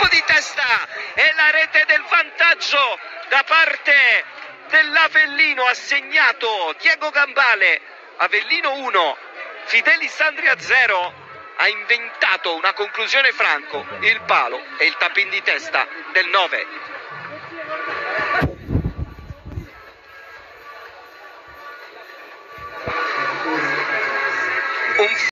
colpo di testa e la rete del vantaggio da parte dell'Avellino ha segnato Diego Gambale. Avellino 1 Fidelis Andria 0 ha inventato una conclusione franco il palo e il tapin di testa del 9 un